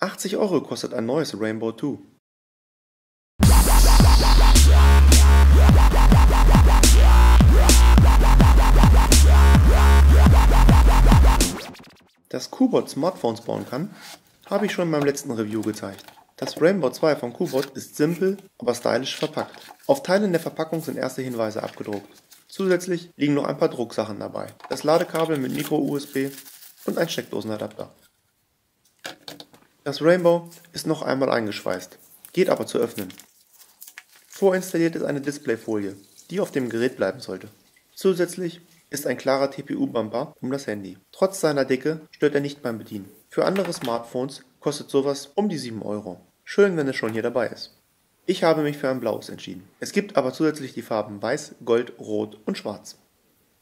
80 Euro kostet ein neues Rainbow 2. Dass Kubot Smartphones bauen kann, habe ich schon in meinem letzten Review gezeigt. Das Rainbow 2 von Kubot ist simpel, aber stylisch verpackt. Auf Teilen der Verpackung sind erste Hinweise abgedruckt. Zusätzlich liegen noch ein paar Drucksachen dabei. Das Ladekabel mit Micro-USB und ein Steckdosenadapter. Das Rainbow ist noch einmal eingeschweißt, geht aber zu öffnen. Vorinstalliert ist eine Displayfolie, die auf dem Gerät bleiben sollte. Zusätzlich ist ein klarer TPU-Bumper um das Handy. Trotz seiner Dicke stört er nicht beim Bedienen. Für andere Smartphones kostet sowas um die 7 Euro. Schön, wenn es schon hier dabei ist. Ich habe mich für ein blaues entschieden. Es gibt aber zusätzlich die Farben weiß, gold, rot und schwarz.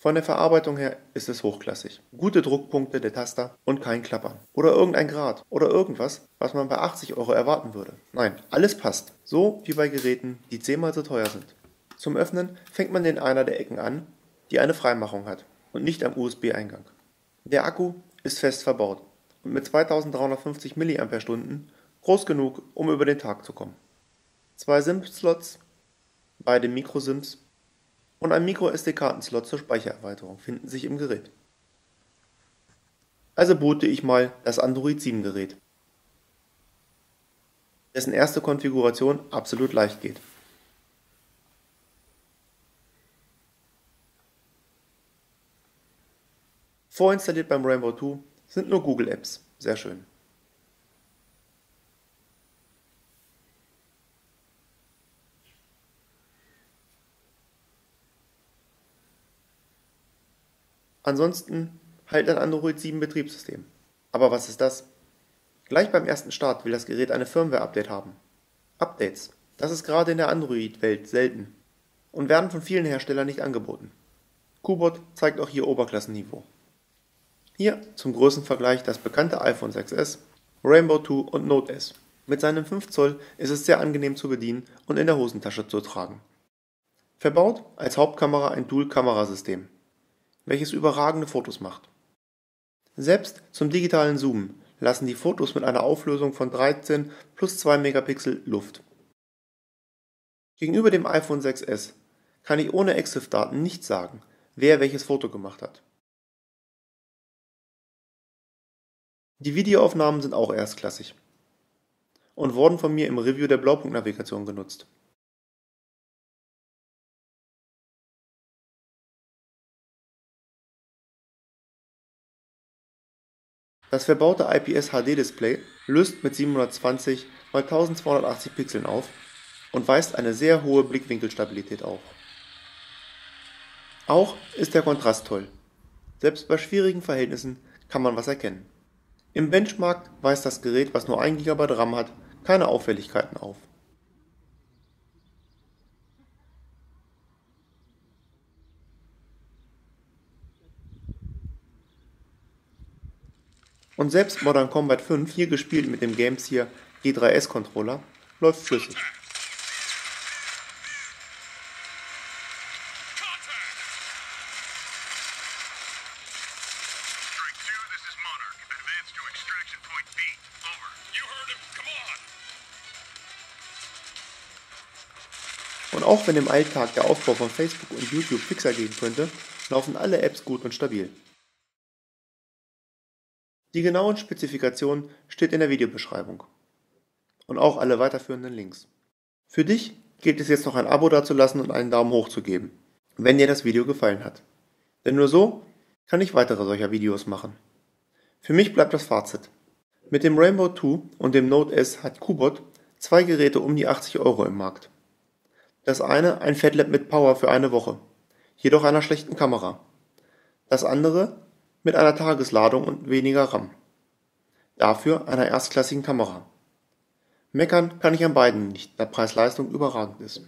Von der Verarbeitung her ist es hochklassig. Gute Druckpunkte der Taster und kein Klappern. Oder irgendein Grad. Oder irgendwas, was man bei 80 Euro erwarten würde. Nein, alles passt. So wie bei Geräten, die zehnmal so teuer sind. Zum Öffnen fängt man in einer der Ecken an die eine Freimachung hat und nicht am USB-Eingang. Der Akku ist fest verbaut und mit 2350 mAh groß genug, um über den Tag zu kommen. Zwei SIM-Slots, beide Micro-SIMs und ein Micro-SD-Kartenslot zur Speichererweiterung finden sich im Gerät. Also boote ich mal das Android 7 Gerät, dessen erste Konfiguration absolut leicht geht. Vorinstalliert beim Rainbow 2 sind nur Google Apps. Sehr schön. Ansonsten halt ein Android 7 Betriebssystem. Aber was ist das? Gleich beim ersten Start will das Gerät eine Firmware-Update haben. Updates, das ist gerade in der Android-Welt selten und werden von vielen Herstellern nicht angeboten. Qbot zeigt auch hier Oberklassenniveau. Hier zum Größenvergleich das bekannte iPhone 6s, Rainbow 2 und Note S. Mit seinem 5 Zoll ist es sehr angenehm zu bedienen und in der Hosentasche zu tragen. Verbaut als Hauptkamera ein Dual-Kamerasystem, welches überragende Fotos macht. Selbst zum digitalen Zoomen lassen die Fotos mit einer Auflösung von 13 plus 2 Megapixel Luft. Gegenüber dem iPhone 6s kann ich ohne EXIF-Daten nicht sagen, wer welches Foto gemacht hat. Die Videoaufnahmen sind auch erstklassig und wurden von mir im Review der Blaupunkt-Navigation genutzt. Das verbaute IPS-HD-Display löst mit 720 x 1280 Pixeln auf und weist eine sehr hohe Blickwinkelstabilität auf. Auch ist der Kontrast toll. Selbst bei schwierigen Verhältnissen kann man was erkennen. Im Benchmark weist das Gerät, was nur 1 GB RAM hat, keine Auffälligkeiten auf. Und selbst Modern Combat 5, hier gespielt mit dem Gameseer G3S Controller, läuft flüssig. Und auch wenn im Alltag der Aufbau von Facebook und YouTube fixer gehen könnte, laufen alle Apps gut und stabil. Die genauen Spezifikationen steht in der Videobeschreibung. Und auch alle weiterführenden Links. Für dich gilt es jetzt noch ein Abo dazulassen und einen Daumen hoch zu geben, wenn dir das Video gefallen hat. Denn nur so kann ich weitere solcher Videos machen. Für mich bleibt das Fazit. Mit dem Rainbow 2 und dem Note S hat Qbot zwei Geräte um die 80 Euro im Markt. Das eine ein FatLab mit Power für eine Woche, jedoch einer schlechten Kamera. Das andere mit einer Tagesladung und weniger RAM. Dafür einer erstklassigen Kamera. Meckern kann ich an beiden nicht, da Preis-Leistung überragend ist